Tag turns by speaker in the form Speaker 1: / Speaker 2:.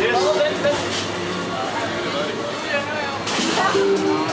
Speaker 1: Isso.